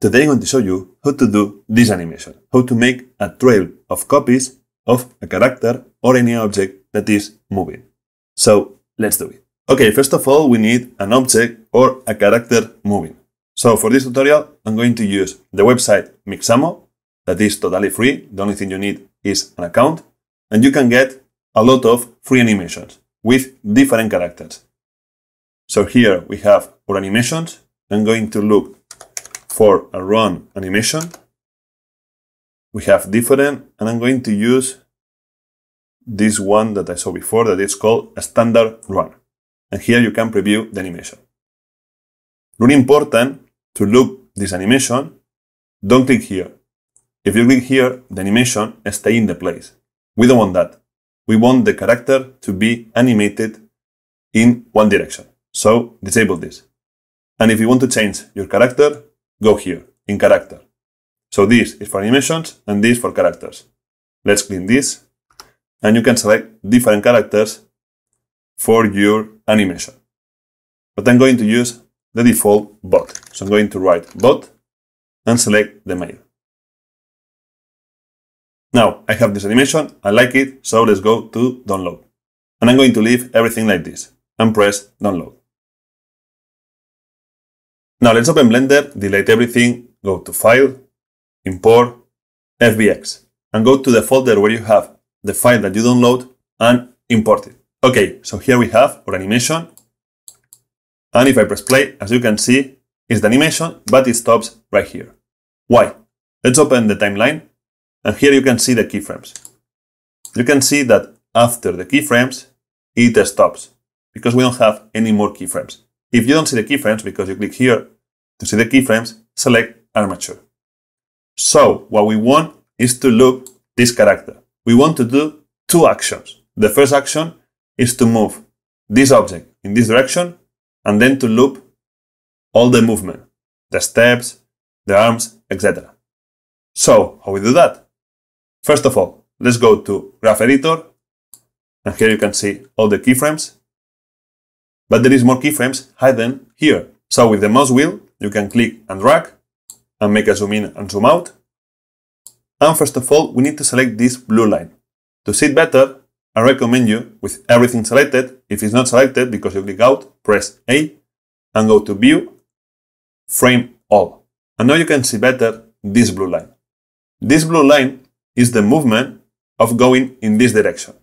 Today I'm going to show you how to do this animation, how to make a trail of copies of a character or any object that is moving. So let's do it. Okay, first of all, we need an object or a character moving. So for this tutorial, I'm going to use the website Mixamo, that is totally free. The only thing you need is an account, and you can get a lot of free animations with different characters. So here we have our animations. I'm going to look for a run animation, we have different, and I'm going to use this one that I saw before that is called a standard run. And here you can preview the animation. Really important to look this animation, don't click here. If you click here, the animation stay in the place. We don't want that. We want the character to be animated in one direction. So disable this. And if you want to change your character, go here, in character. So this is for animations and this for characters. Let's clean this and you can select different characters for your animation. But I'm going to use the default bot. So I'm going to write bot and select the male. Now I have this animation, I like it, so let's go to download. And I'm going to leave everything like this and press download. Now let's open Blender, delete everything, go to File, Import, FBX, and go to the folder where you have the file that you download and import it. Okay, so here we have our animation. And if I press play, as you can see, it's the animation, but it stops right here. Why? Let's open the timeline, and here you can see the keyframes. You can see that after the keyframes, it stops, because we don't have any more keyframes. If you don't see the keyframes, because you click here to see the keyframes, select armature. So what we want is to loop this character. We want to do two actions. The first action is to move this object in this direction and then to loop all the movement, the steps, the arms, etc. So how we do that? First of all, let's go to Graph Editor and here you can see all the keyframes but there is more keyframes hidden here. So with the mouse wheel, you can click and drag and make a zoom in and zoom out. And first of all, we need to select this blue line. To see it better, I recommend you, with everything selected, if it's not selected because you click out, press A and go to View, Frame All. And now you can see better this blue line. This blue line is the movement of going in this direction.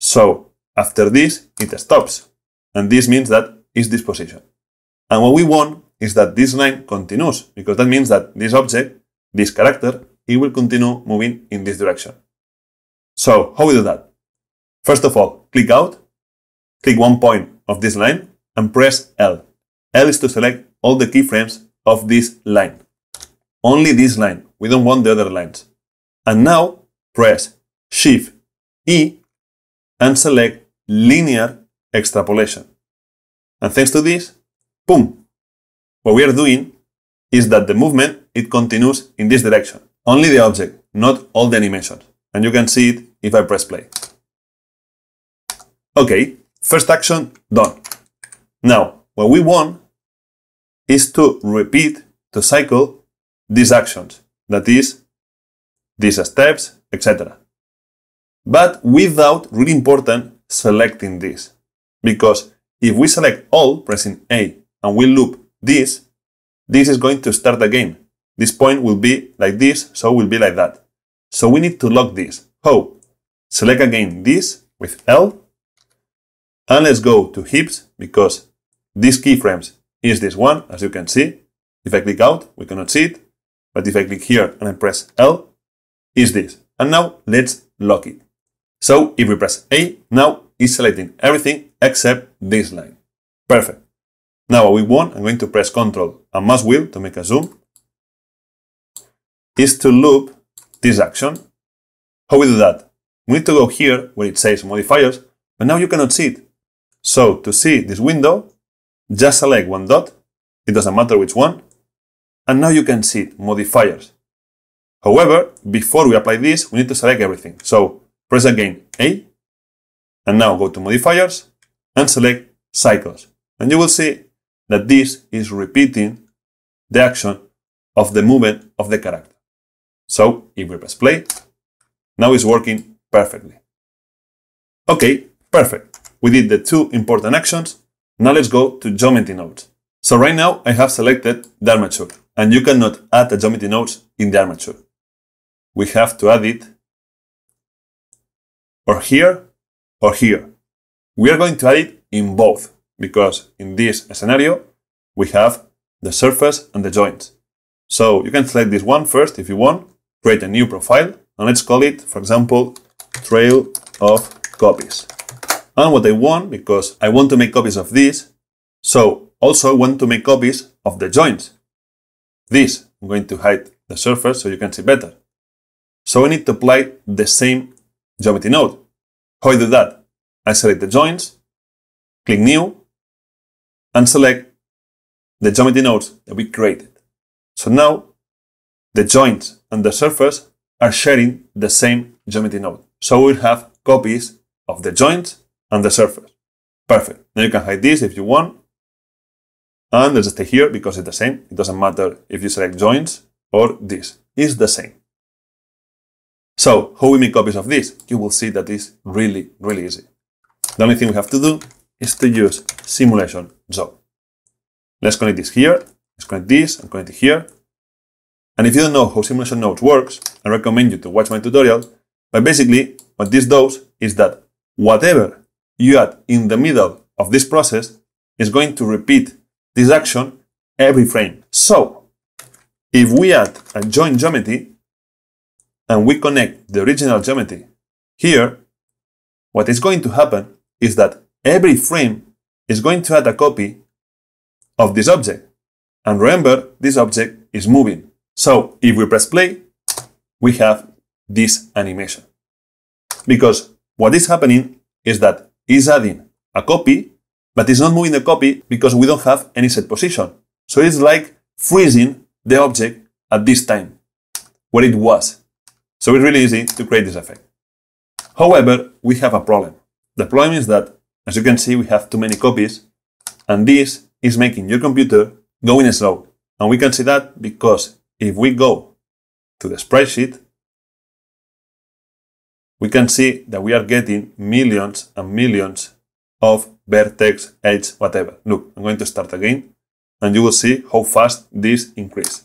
So after this, it stops. And this means that it's this position. And what we want is that this line continues, because that means that this object, this character, it will continue moving in this direction. So how we do that? First of all, click out, click one point of this line, and press L. L is to select all the keyframes of this line. Only this line. We don't want the other lines. And now press Shift E and select linear extrapolation. And thanks to this, boom, what we are doing is that the movement, it continues in this direction. Only the object, not all the animations. And you can see it if I press play. Okay, first action done. Now, what we want is to repeat, to cycle these actions. That is, these steps, etc. But without, really important, selecting this. Because if we select all, pressing A, and we loop this, this is going to start again. This point will be like this, so will be like that. So we need to lock this. How? Select again this with L, and let's go to hips because this keyframes is this one, as you can see. If I click out, we cannot see it, but if I click here and I press L, is this. And now let's lock it. So if we press A, now it's selecting everything except this line. Perfect. Now what we want, I'm going to press Ctrl and mouse wheel to make a zoom, is to loop this action. How we do that? We need to go here where it says modifiers, but now you cannot see it. So to see this window, just select one dot, it doesn't matter which one, and now you can see it, modifiers. However, before we apply this, we need to select everything. So Press again A, and now go to modifiers and select cycles. And you will see that this is repeating the action of the movement of the character. So if we press play, now it's working perfectly. Okay, perfect. We did the two important actions. Now let's go to geometry nodes. So right now I have selected the armature and you cannot add the geometry nodes in the armature. We have to add it or here or here. We are going to add it in both because in this scenario we have the surface and the joints. So you can select this one first if you want, create a new profile and let's call it, for example, trail of copies. And what I want, because I want to make copies of this, so also I want to make copies of the joints. This, I'm going to hide the surface so you can see better. So I need to apply the same geometry node. How I do that? I select the joints, click new, and select the geometry nodes that we created. So now the joints and the surface are sharing the same geometry node. So we'll have copies of the joints and the surface. Perfect. Now you can hide this if you want. And let's stay here because it's the same. It doesn't matter if you select joints or this. It's the same. So, how we make copies of this? You will see that it's really, really easy. The only thing we have to do is to use simulation zone. Let's connect this here, let's connect this and connect it here. And if you don't know how simulation nodes works, I recommend you to watch my tutorial. But basically, what this does is that whatever you add in the middle of this process is going to repeat this action every frame. So, if we add a join geometry, and we connect the original geometry here, what is going to happen is that every frame is going to add a copy of this object. And remember, this object is moving. So if we press play, we have this animation. Because what is happening is that it's adding a copy, but it's not moving the copy because we don't have any set position. So it's like freezing the object at this time, where it was. So it's really easy to create this effect. However, we have a problem. The problem is that, as you can see, we have too many copies, and this is making your computer going slow. And we can see that because if we go to the spreadsheet, we can see that we are getting millions and millions of vertex, edge, whatever. Look, I'm going to start again, and you will see how fast this increase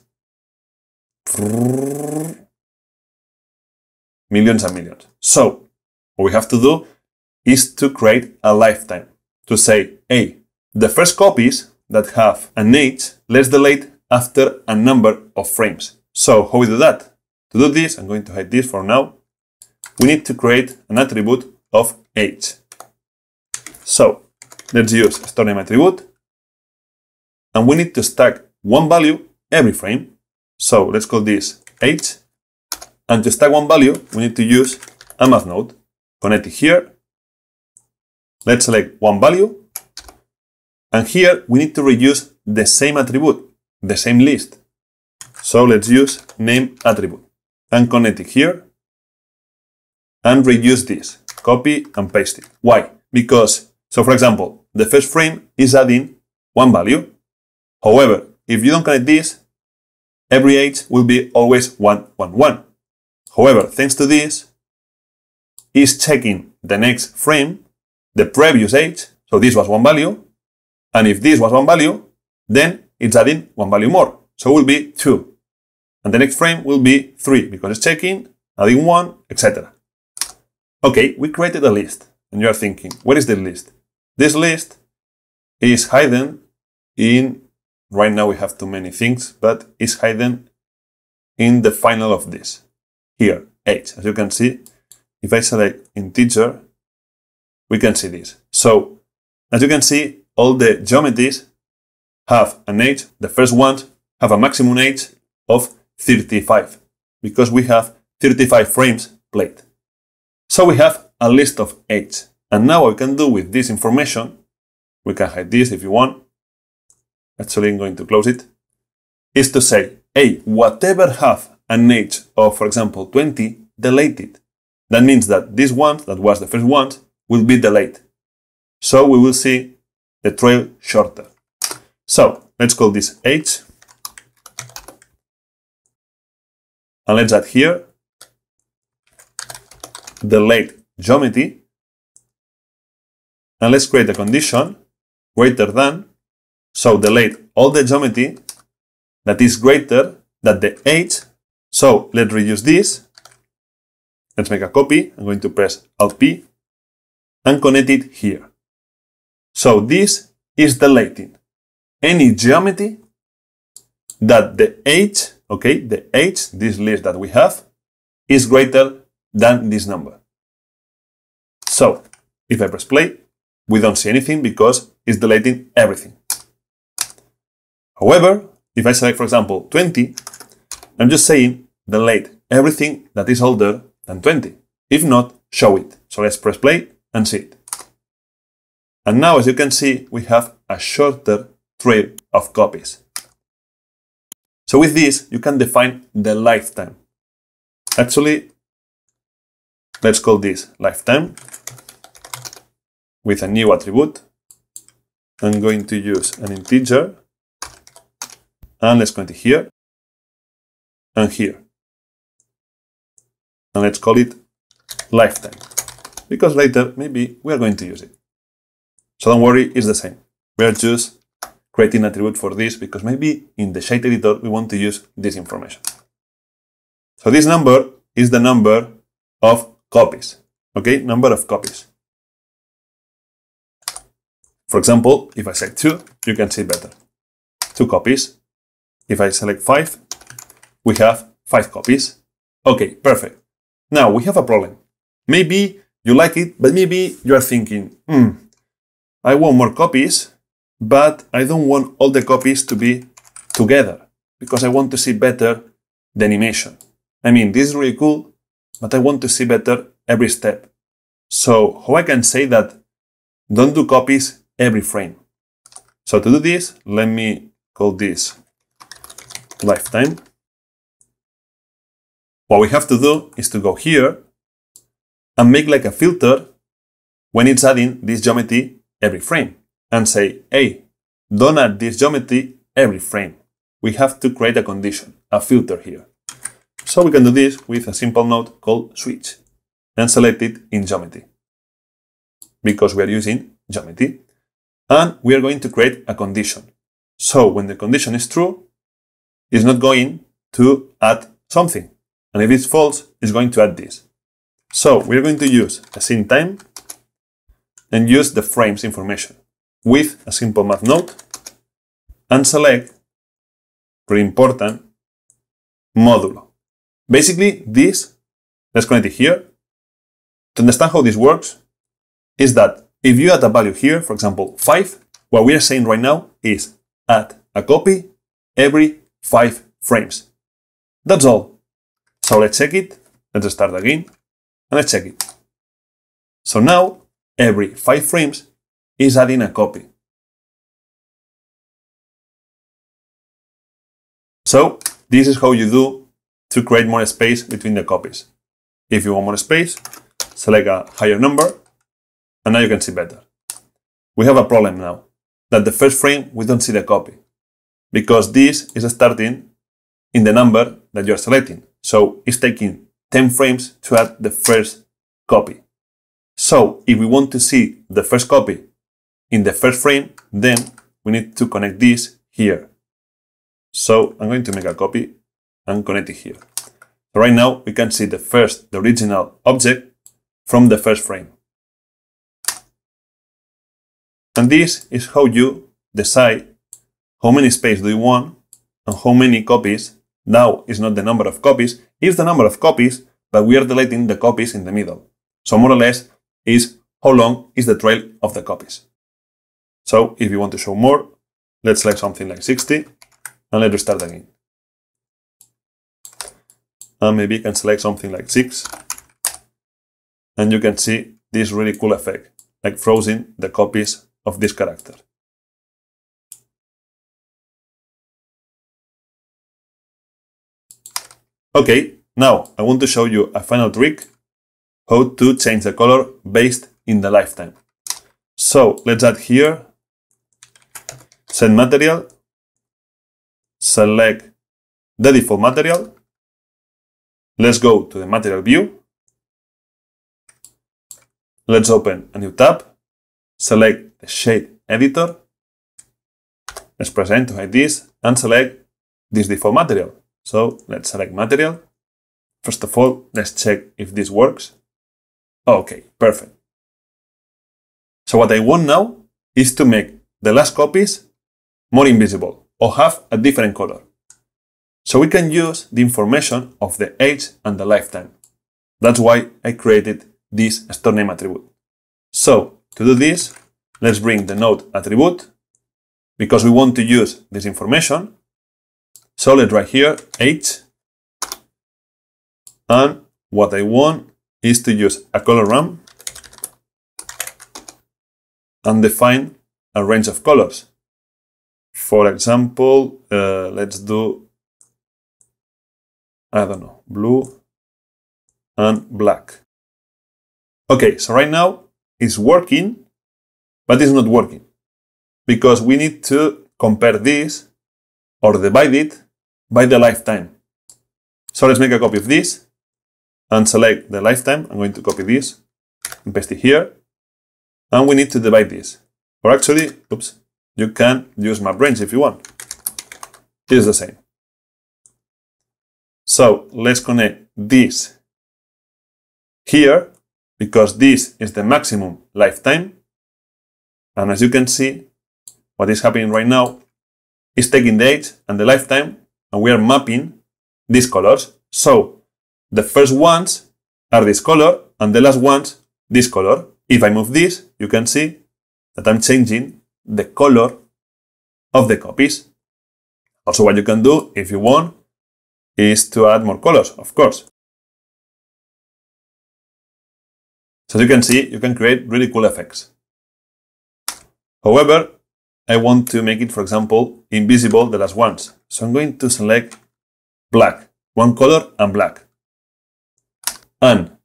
millions and millions. So, what we have to do is to create a lifetime. To say, A, the first copies that have an age, let's delete after a number of frames. So, how we do that? To do this, I'm going to hide this for now. We need to create an attribute of age. So, let's use store name attribute. And we need to stack one value every frame. So, let's call this age and to stack one value, we need to use a math node. Connect it here. Let's select one value. And here we need to reuse the same attribute, the same list. So let's use name attribute and connect it here and reuse this. Copy and paste it. Why? Because, so for example, the first frame is adding one value. However, if you don't connect this, every age will be always 1, 1, 1. However, thanks to this, is checking the next frame, the previous age, so this was one value, and if this was one value, then it's adding one value more, so it will be two. And the next frame will be three, because it's checking, adding one, etc. Okay, we created a list, and you are thinking, what is the list? This list is hidden in, right now we have too many things, but is hidden in the final of this here, age. As you can see, if I select integer, we can see this. So, as you can see, all the geometries have an age. The first ones have a maximum age of 35 because we have 35 frames played. So we have a list of age. And now what we can do with this information, we can hide this if you want. Actually, I'm going to close it. Is to say, hey, whatever have an age of, for example, 20 delete it. That means that this one, that was the first one, will be delayed. So we will see the trail shorter. So let's call this age And let's add here delete geometry. And let's create a condition greater than, so delete all the geometry that is greater than the age. So let's reduce this. Let's make a copy. I'm going to press Alt P and connect it here. So this is the deleting any geometry that the age, okay, the age, this list that we have, is greater than this number. So if I press play, we don't see anything because it's deleting everything. However, if I select, for example, 20, I'm just saying delete everything that is older than 20. If not, show it. So let's press play and see it. And now, as you can see, we have a shorter trail of copies. So with this, you can define the lifetime. Actually, let's call this lifetime with a new attribute. I'm going to use an integer and let's connect it here and here. And let's call it lifetime because later maybe we are going to use it. So don't worry, it's the same. We are just creating an attribute for this because maybe in the shade editor we want to use this information. So this number is the number of copies, okay? Number of copies. For example, if I select 2, you can see better. 2 copies. If I select 5, we have 5 copies. Okay, perfect. Now we have a problem. Maybe you like it, but maybe you are thinking, hmm, I want more copies, but I don't want all the copies to be together because I want to see better the animation. I mean, this is really cool, but I want to see better every step. So how I can say that don't do copies every frame. So to do this, let me call this lifetime. What we have to do is to go here and make like a filter when it's adding this geometry every frame and say, hey, don't add this geometry every frame. We have to create a condition, a filter here. So we can do this with a simple node called switch and select it in geometry because we are using geometry and we are going to create a condition. So when the condition is true, it's not going to add something. And if it's false, it's going to add this. So we're going to use a scene time and use the frames information with a simple math node and select, very important, modulo. Basically, this, let's connect it here. To understand how this works, is that if you add a value here, for example, 5, what we are saying right now is add a copy every 5 frames. That's all. So let's check it. Let's start again let's check it. So now every 5 frames is adding a copy. So this is how you do to create more space between the copies. If you want more space, select a higher number and now you can see better. We have a problem now, that the first frame we don't see the copy, because this is starting in the number that you're selecting. So it's taking 10 frames to add the first copy. So if we want to see the first copy in the first frame, then we need to connect this here. So I'm going to make a copy and connect it here. Right now we can see the first, the original object from the first frame. And this is how you decide how many space do you want and how many copies. Now is not the number of copies, it's the number of copies, but we are deleting the copies in the middle. So more or less is how long is the trail of the copies. So if you want to show more, let's select something like 60 and let's start again. And maybe you can select something like 6 and you can see this really cool effect, like frozen the copies of this character. Okay, now I want to show you a final trick how to change the color based in the lifetime. So let's add here, set material, select the default material, let's go to the material view. Let's open a new tab, select the shade editor, let's press N to hide this, and select this default material. So let's select material. First of all, let's check if this works. Okay, perfect. So what I want now is to make the last copies more invisible or have a different color. So we can use the information of the age and the lifetime. That's why I created this store name attribute. So to do this, let's bring the node attribute because we want to use this information. So let's here 8. and what I want is to use a color ramp and define a range of colors. For example, uh, let's do, I don't know, blue and black. Okay, so right now it's working, but it's not working because we need to compare this or divide it by the lifetime. So let's make a copy of this and select the lifetime. I'm going to copy this and paste it here. And we need to divide this. Or actually, oops, you can use MapRange if you want. It is the same. So let's connect this here because this is the maximum lifetime. And as you can see, what is happening right now is taking the age and the lifetime and we are mapping these colors. So the first ones are this color and the last ones this color. If I move this, you can see that I'm changing the color of the copies. Also what you can do if you want is to add more colors, of course. So as you can see, you can create really cool effects. However, I want to make it, for example, invisible the last ones. So I'm going to select black, one color and black. And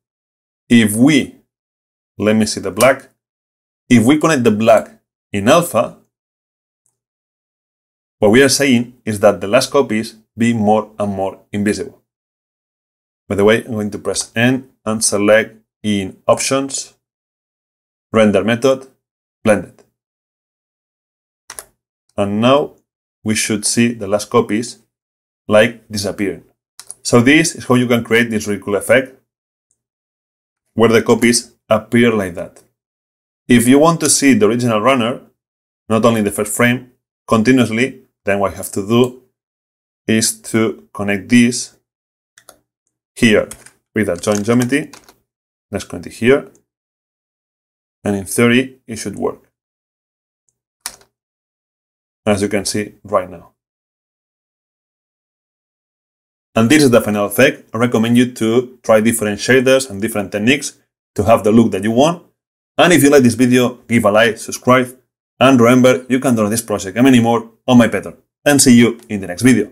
if we, let me see the black, if we connect the black in alpha, what we are saying is that the last copies be more and more invisible. By the way, I'm going to press N and select in Options, Render Method, Blended. And now we should see the last copies like disappearing. So this is how you can create this really cool effect where the copies appear like that. If you want to see the original runner, not only in the first frame, continuously, then what you have to do is to connect this here with a join geometry. Let's connect it here. And in theory, it should work as you can see right now. And this is the final effect. I recommend you to try different shaders and different techniques to have the look that you want. And if you like this video, give a like, subscribe, and remember, you can download this project and many more on my Patreon. And see you in the next video.